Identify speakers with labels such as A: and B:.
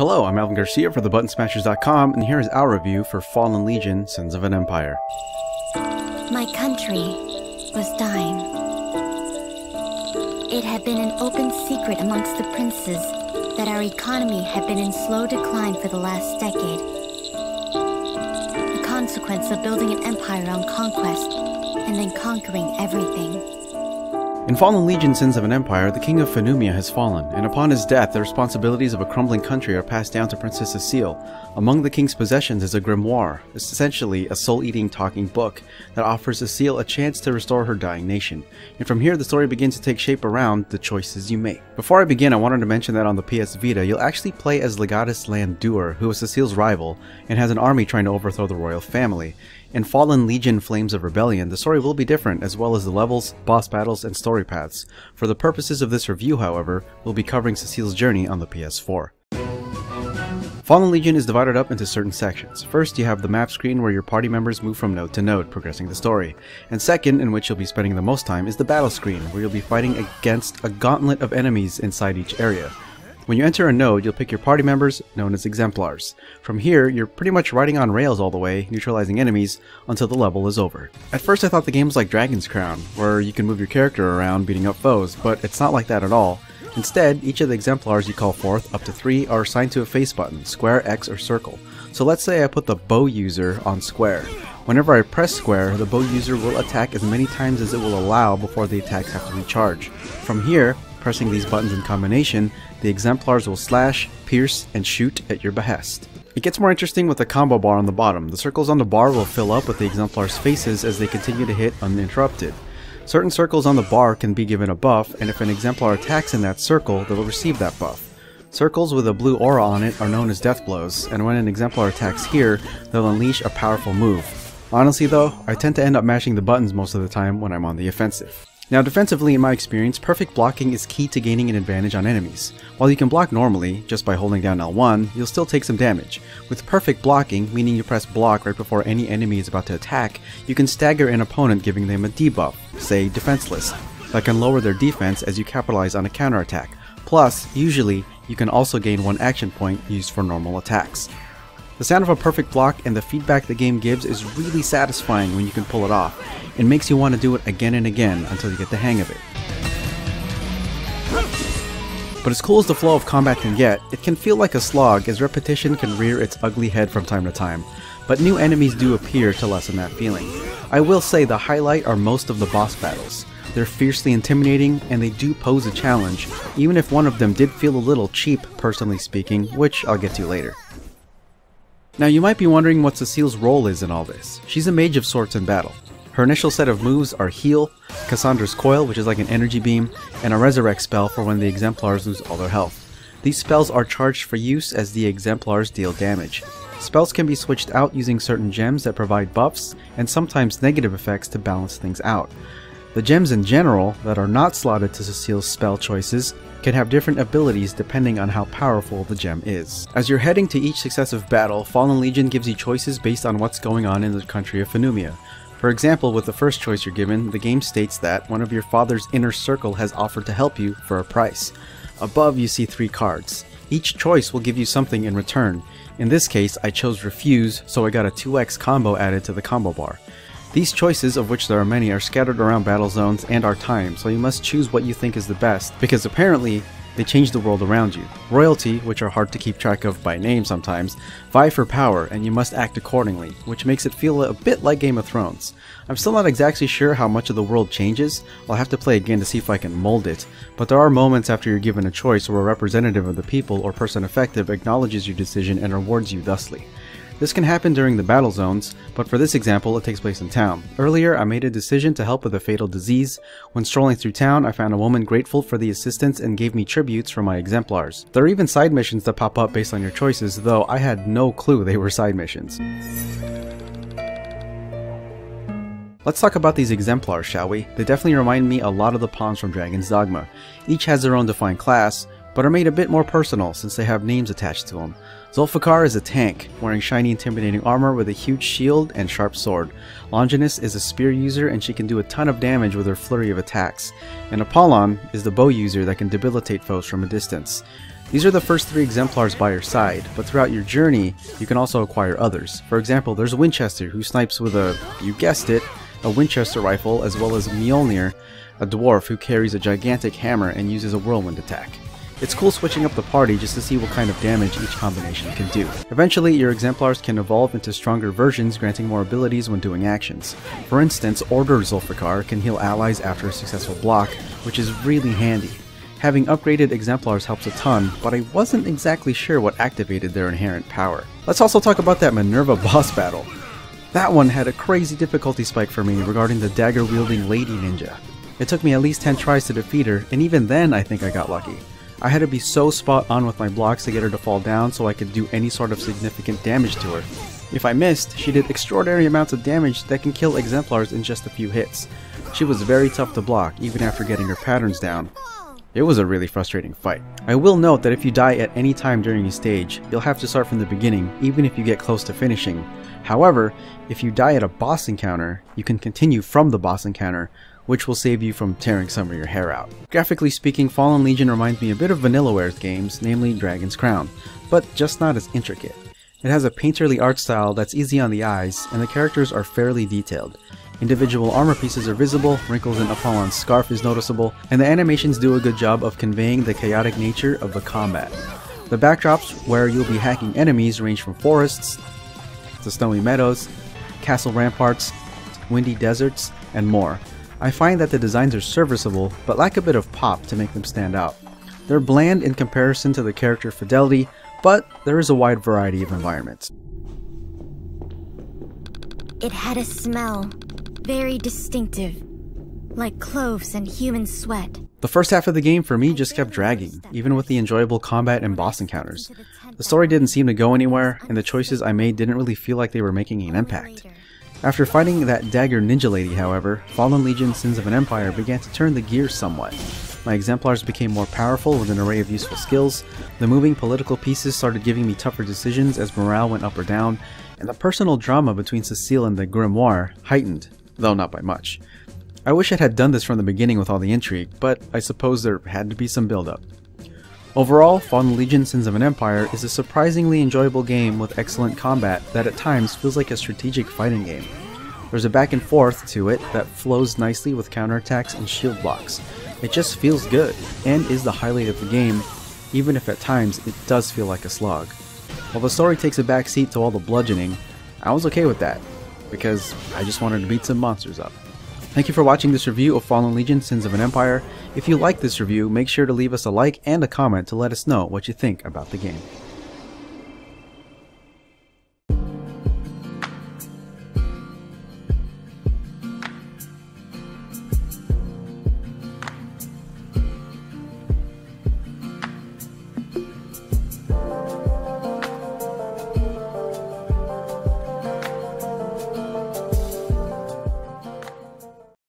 A: Hello, I'm Alvin Garcia for thebuttonsmashers.com, and here is our review for Fallen Legion Sins of an Empire.
B: My country was dying. It had been an open secret amongst the princes that our economy had been in slow decline for the last decade. The consequence of building an empire on conquest and then conquering everything.
A: In Fallen Legion Sins of an Empire, the king of Fenumia has fallen, and upon his death, the responsibilities of a crumbling country are passed down to Princess Cecile. Among the king's possessions is a grimoire, essentially a soul-eating talking book that offers Cecile a chance to restore her dying nation. And from here, the story begins to take shape around the choices you make. Before I begin, I wanted to mention that on the PS Vita, you'll actually play as Legatus Laendur, who is Cecile's rival, and has an army trying to overthrow the royal family. In Fallen Legion Flames of Rebellion, the story will be different, as well as the levels, boss battles, and story paths. For the purposes of this review, however, we'll be covering Cecile's journey on the PS4. Fallen Legion is divided up into certain sections. First, you have the map screen where your party members move from node to node, progressing the story. And second, in which you'll be spending the most time, is the battle screen, where you'll be fighting against a gauntlet of enemies inside each area. When you enter a node, you'll pick your party members, known as Exemplars. From here, you're pretty much riding on rails all the way, neutralizing enemies, until the level is over. At first I thought the game was like Dragon's Crown, where you can move your character around beating up foes, but it's not like that at all. Instead, each of the exemplars you call forth, up to three, are assigned to a face button, square, X, or circle. So let's say I put the bow user on square. Whenever I press square, the bow user will attack as many times as it will allow before the attacks have to recharge. From here, pressing these buttons in combination, the exemplars will slash, pierce, and shoot at your behest. It gets more interesting with the combo bar on the bottom. The circles on the bar will fill up with the exemplars' faces as they continue to hit uninterrupted. Certain circles on the bar can be given a buff, and if an exemplar attacks in that circle, they will receive that buff. Circles with a blue aura on it are known as death blows, and when an exemplar attacks here, they'll unleash a powerful move. Honestly though, I tend to end up mashing the buttons most of the time when I'm on the offensive. Now defensively in my experience, perfect blocking is key to gaining an advantage on enemies. While you can block normally, just by holding down L1, you'll still take some damage. With perfect blocking, meaning you press block right before any enemy is about to attack, you can stagger an opponent giving them a debuff, say defenseless, that can lower their defense as you capitalize on a counterattack. Plus, usually, you can also gain one action point used for normal attacks. The sound of a perfect block and the feedback the game gives is really satisfying when you can pull it off. It makes you want to do it again and again until you get the hang of it. But as cool as the flow of combat can get, it can feel like a slog as repetition can rear its ugly head from time to time. But new enemies do appear to lessen that feeling. I will say the highlight are most of the boss battles. They're fiercely intimidating, and they do pose a challenge, even if one of them did feel a little cheap, personally speaking, which I'll get to later. Now you might be wondering what Cecile's role is in all this. She's a mage of sorts in battle. Her initial set of moves are Heal, Cassandra's Coil, which is like an energy beam, and a Resurrect spell for when the Exemplars lose all their health. These spells are charged for use as the Exemplars deal damage. Spells can be switched out using certain gems that provide buffs and sometimes negative effects to balance things out. The gems in general that are not slotted to Cecile's spell choices can have different abilities depending on how powerful the gem is. As you're heading to each successive battle, Fallen Legion gives you choices based on what's going on in the country of Fenumia. For example, with the first choice you're given, the game states that one of your father's inner circle has offered to help you for a price. Above you see three cards. Each choice will give you something in return. In this case, I chose Refuse, so I got a 2x combo added to the combo bar. These choices, of which there are many, are scattered around battle zones and our time, so you must choose what you think is the best, because apparently, they change the world around you. Royalty, which are hard to keep track of by name sometimes, vie for power, and you must act accordingly, which makes it feel a bit like Game of Thrones. I'm still not exactly sure how much of the world changes, I'll have to play again to see if I can mold it, but there are moments after you're given a choice where a representative of the people or person effective acknowledges your decision and rewards you thusly. This can happen during the battle zones, but for this example, it takes place in town. Earlier, I made a decision to help with a fatal disease. When strolling through town, I found a woman grateful for the assistance and gave me tributes for my exemplars. There are even side missions that pop up based on your choices, though I had no clue they were side missions. Let's talk about these exemplars, shall we? They definitely remind me a lot of the pawns from Dragon's Dogma. Each has their own defined class, but are made a bit more personal since they have names attached to them. Zulfikar is a tank, wearing shiny intimidating armor with a huge shield and sharp sword. Longinus is a spear user and she can do a ton of damage with her flurry of attacks. And Apollon is the bow user that can debilitate foes from a distance. These are the first three exemplars by your side, but throughout your journey, you can also acquire others. For example, there's Winchester, who snipes with a, you guessed it, a Winchester rifle, as well as Mjolnir, a dwarf who carries a gigantic hammer and uses a whirlwind attack. It's cool switching up the party just to see what kind of damage each combination can do. Eventually, your exemplars can evolve into stronger versions granting more abilities when doing actions. For instance, Order Zulfikar can heal allies after a successful block, which is really handy. Having upgraded exemplars helps a ton, but I wasn't exactly sure what activated their inherent power. Let's also talk about that Minerva boss battle. That one had a crazy difficulty spike for me regarding the dagger wielding lady ninja. It took me at least 10 tries to defeat her, and even then I think I got lucky. I had to be so spot on with my blocks to get her to fall down so I could do any sort of significant damage to her. If I missed, she did extraordinary amounts of damage that can kill exemplars in just a few hits. She was very tough to block even after getting her patterns down. It was a really frustrating fight. I will note that if you die at any time during a stage, you'll have to start from the beginning even if you get close to finishing. However, if you die at a boss encounter, you can continue from the boss encounter, which will save you from tearing some of your hair out. Graphically speaking, Fallen Legion reminds me a bit of Vanillaware's games, namely Dragon's Crown, but just not as intricate. It has a painterly art style that's easy on the eyes, and the characters are fairly detailed. Individual armor pieces are visible, wrinkles in Apollon's scarf is noticeable, and the animations do a good job of conveying the chaotic nature of the combat. The backdrops where you'll be hacking enemies range from forests to snowy meadows, castle ramparts, windy deserts, and more, I find that the designs are serviceable, but lack a bit of pop to make them stand out. They're bland in comparison to the character fidelity, but there is a wide variety of environments.
B: It had a smell, very distinctive, like cloves and human sweat.
A: The first half of the game for me just kept dragging, even with the enjoyable combat and boss encounters. The story didn't seem to go anywhere, and the choices I made didn't really feel like they were making an impact. After fighting that dagger ninja lady, however, Fallen Legion Sins of an Empire began to turn the gears somewhat. My exemplars became more powerful with an array of useful skills, the moving political pieces started giving me tougher decisions as morale went up or down, and the personal drama between Cecile and the Grimoire heightened, though not by much. I wish it had done this from the beginning with all the intrigue, but I suppose there had to be some build-up. Overall, Fallen Legion Sins of an Empire is a surprisingly enjoyable game with excellent combat that at times feels like a strategic fighting game. There's a back and forth to it that flows nicely with counterattacks and shield blocks. It just feels good, and is the highlight of the game, even if at times it does feel like a slog. While the story takes a backseat to all the bludgeoning, I was okay with that, because I just wanted to beat some monsters up. Thank you for watching this review of Fallen Legion Sins of an Empire. If you like this review, make sure to leave us a like and a comment to let us know what you think about the game.